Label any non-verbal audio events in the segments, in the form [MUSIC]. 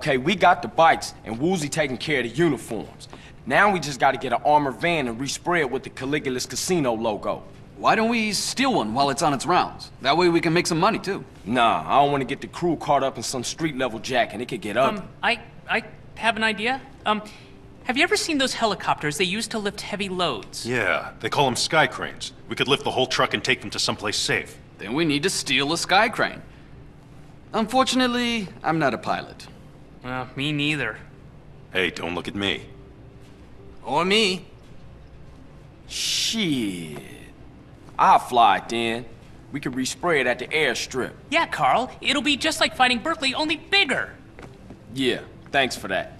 Okay, we got the bikes, and Woozie taking care of the uniforms. Now we just gotta get an armored van and respray it with the Caligula's Casino logo. Why don't we steal one while it's on its rounds? That way we can make some money, too. Nah, I don't want to get the crew caught up in some street-level jack, and it could get ugly. Um, I, I have an idea. Um, have you ever seen those helicopters they use to lift heavy loads? Yeah, they call them sky cranes. We could lift the whole truck and take them to someplace safe. Then we need to steal a sky crane. Unfortunately, I'm not a pilot. Well, me neither. Hey, don't look at me. Or me. Shit. I'll fly it then. We could respray it at the airstrip. Yeah, Carl, it'll be just like fighting Berkley, only bigger. Yeah, thanks for that.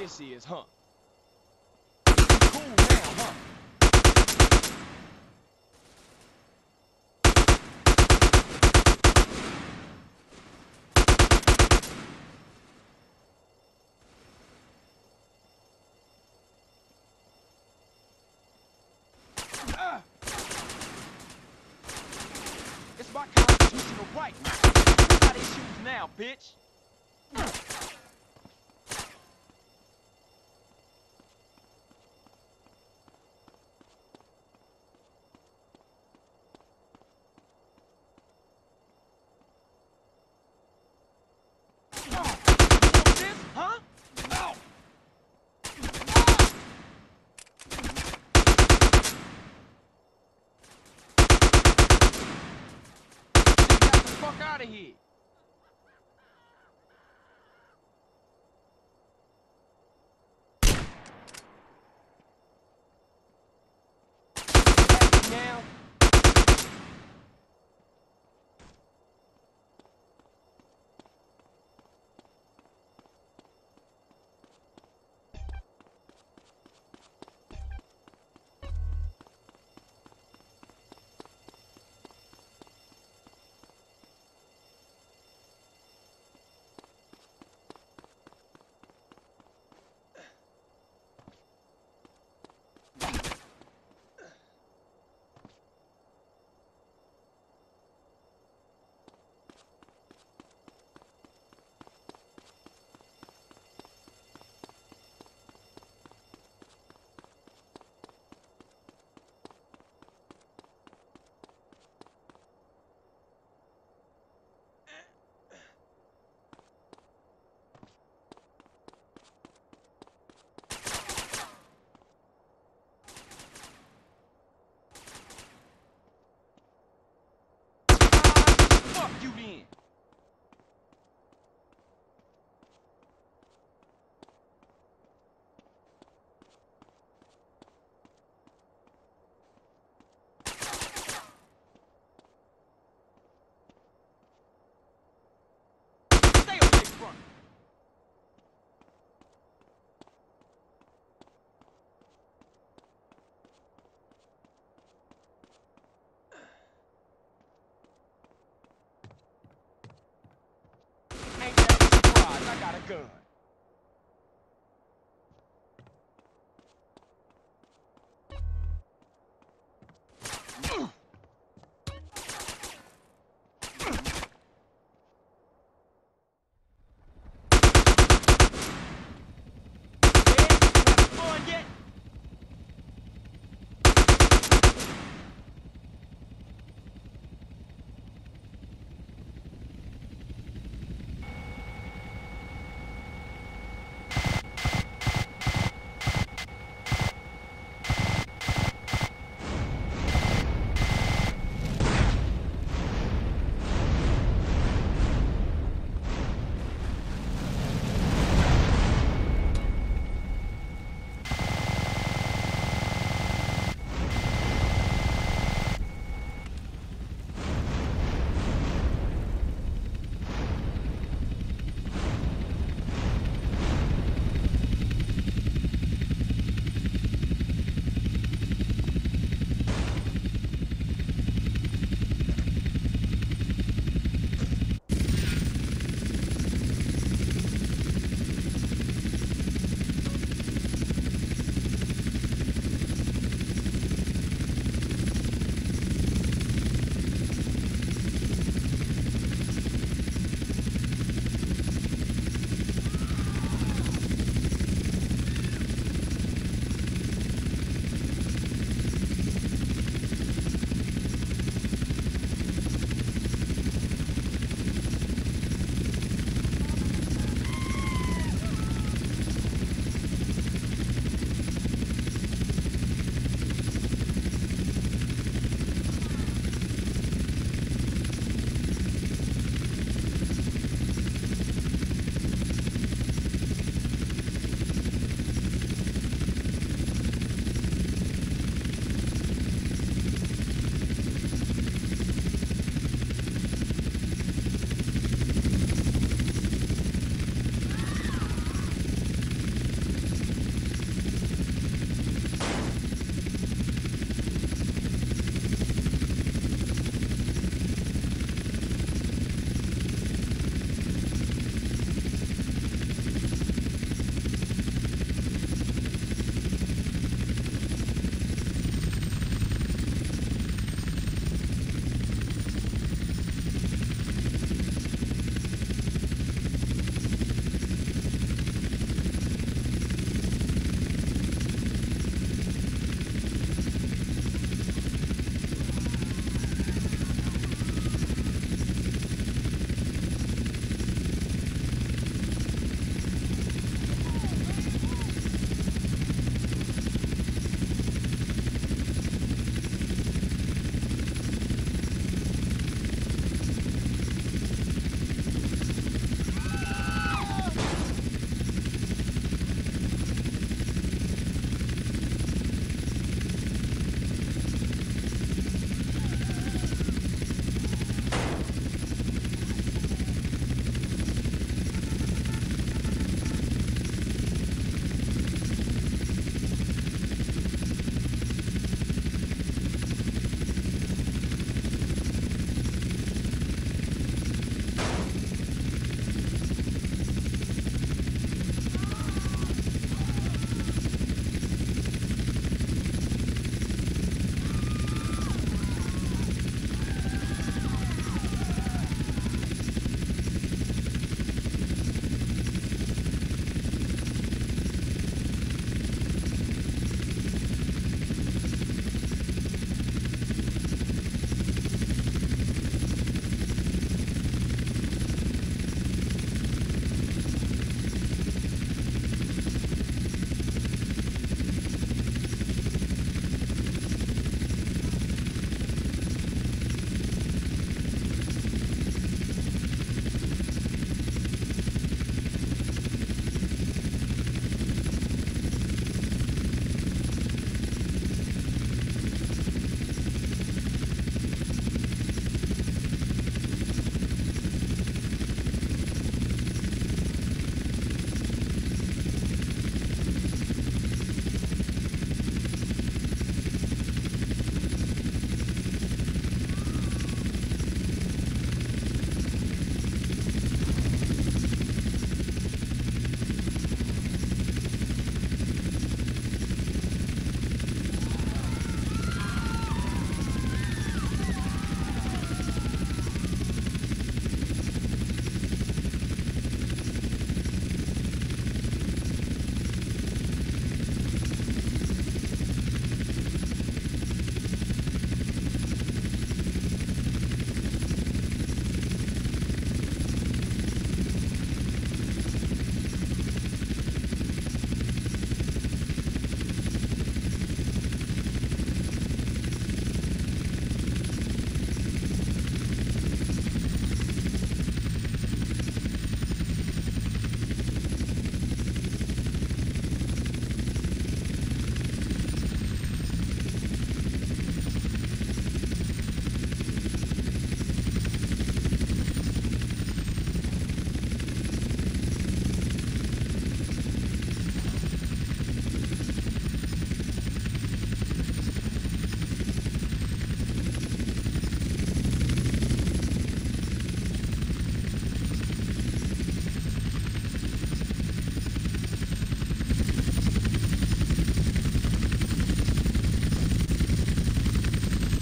this is, huh? Gun.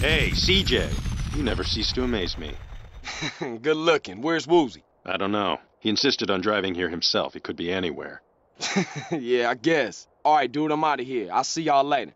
Hey, CJ. You never cease to amaze me. [LAUGHS] Good looking. Where's Woozie? I don't know. He insisted on driving here himself. He could be anywhere. [LAUGHS] yeah, I guess. All right, dude, I'm out of here. I'll see y'all later.